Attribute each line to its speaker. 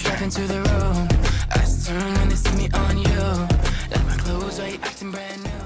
Speaker 1: step into the room. Eyes turn when they see me on you. Like my clothes, right? Acting brand new?